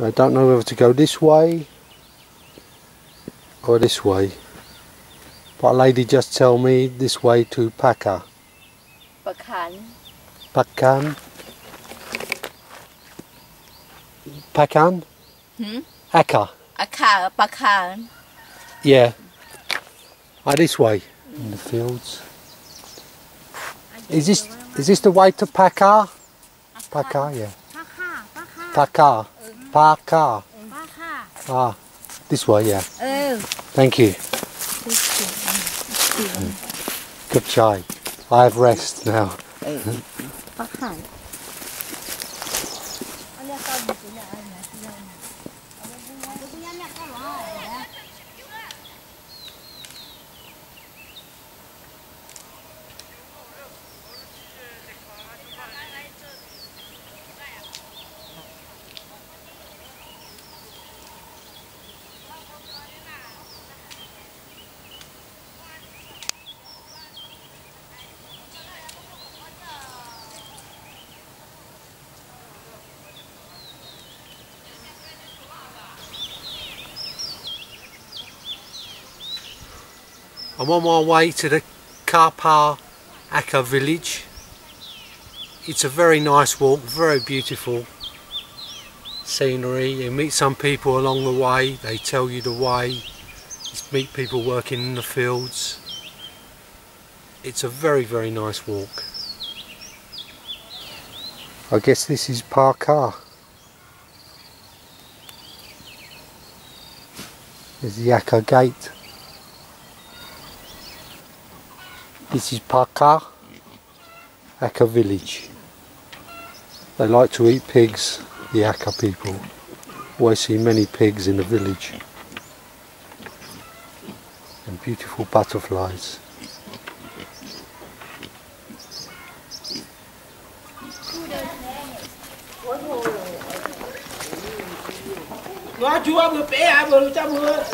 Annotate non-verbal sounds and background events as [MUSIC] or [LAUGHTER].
I don't know whether to go this way or this way. But a lady just tell me this way to Paka. Pakan. Pakan. Pakan? Hmm? Akha. Akha Pakan. Yeah. Like this way, in the fields. Is this is this the way to Paka? Paka, yeah. Paka. Parka. car. Ah, this way, yeah. Oh. Thank you. Good chai. I have rest now. [LAUGHS] I'm on my way to the Karpar Akha village. It's a very nice walk, very beautiful scenery. You meet some people along the way, they tell you the way. You meet people working in the fields. It's a very, very nice walk. I guess this is Parkar. There's the Akha gate. This is Paka, Akha village. They like to eat pigs, the Akha people. Always see many pigs in the village. And beautiful butterflies. Nó want to bé vừa trăm vừa